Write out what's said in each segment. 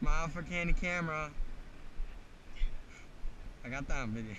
Smile for Candy Camera. I got that on video.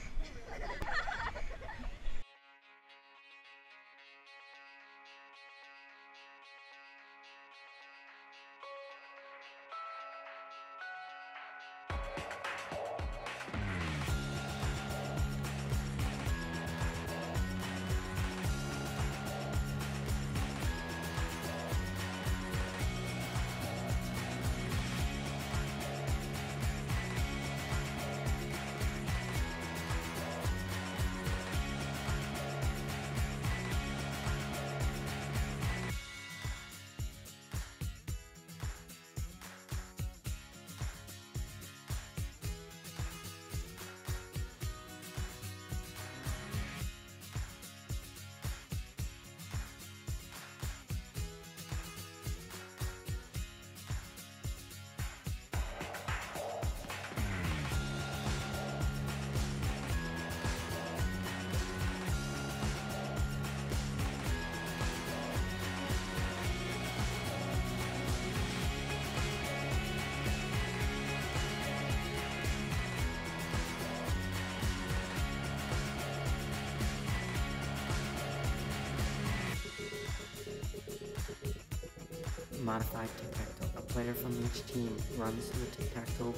Modified tic-tac-toe. A player from each team runs to the tic-tac-toe board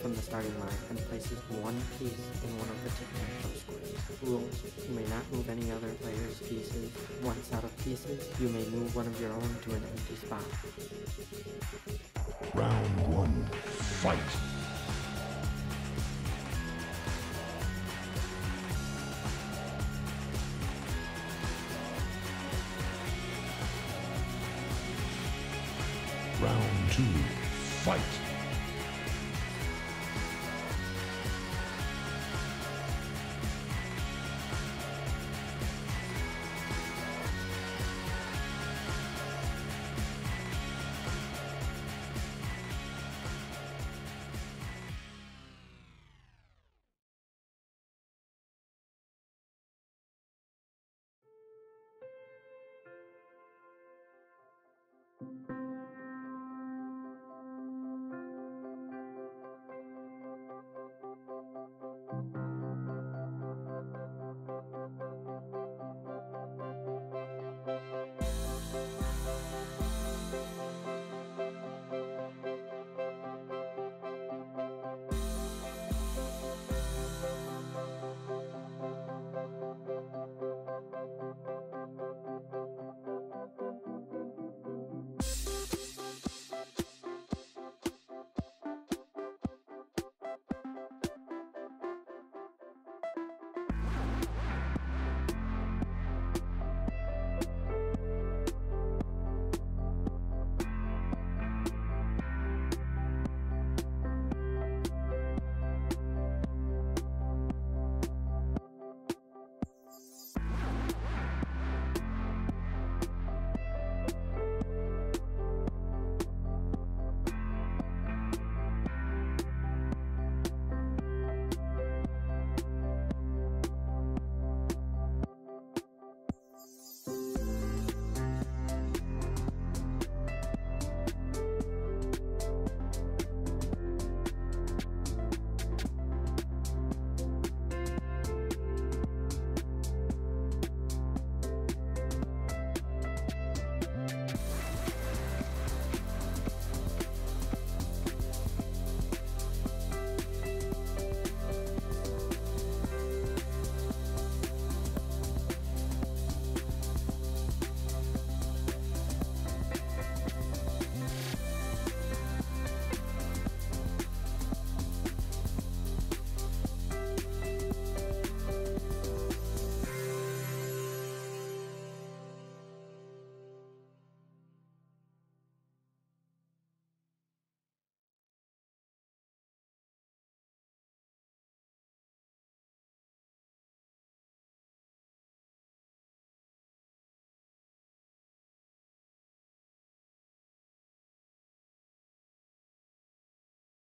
from the starting line and places one piece in one of the tic-tac-toe squares. Rules. You may not move any other player's pieces. Once out of pieces, you may move one of your own to an empty spot. Round one, fight! Round two, fight!